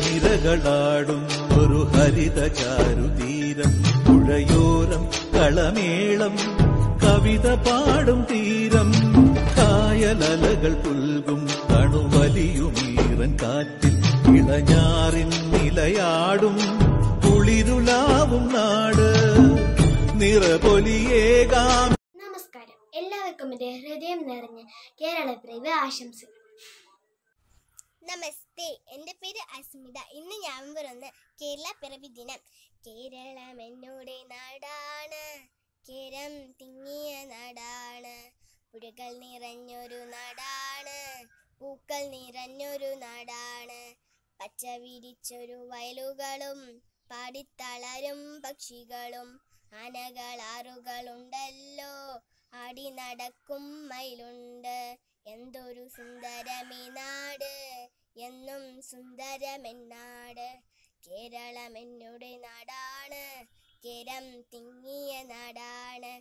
നിരകളാടും ഒരു ഹരിത ചാരുതീരം പുഴയോരം കളമേളം കവിത പാടും തീരം കായലലകൾ പുൽകും തണുവലിയുമീറൻ കാറ്റിൽ ഇളഞ്ഞാറിൻ നിലയാടും കുളിരുലാവും നാട് നിറപൊലിയേകാം. നമസ്കാരം. എല്ലാവർക്കും എന്റെ ഹൃദയം നിറഞ്ഞ കേരളപ്പിറവി ആശംസകൾ. നമസ്തേ. എന്റെ പേര് അസ്മിത. ഇന്ന് നവംബർ ഒന്ന് കേരള പിറവി ദിനം. കേരളം എന്നോടെ നാടാണ്. കേരം തിങ്ങിയ നാടാണ്. പുഴകൾ നിറഞ്ഞൊരു നാടാണ്. പൂക്കൾ നിറഞ്ഞൊരു നാടാണ്. പച്ച വിരിച്ചൊരു വയലുകളും പാടിത്തളരും പക്ഷികളും ആനകൾ ആറുകളുണ്ടല്ലോ. ആടി നടക്കും മയിലുണ്ട്. എന്തൊരു സുന്ദരമീ നാട്. എന്നും സുന്ദരമെന്നാട് കേരളം എന്നുടെ നാടാണ്. കേരം തിങ്ങിയ നാടാണ്.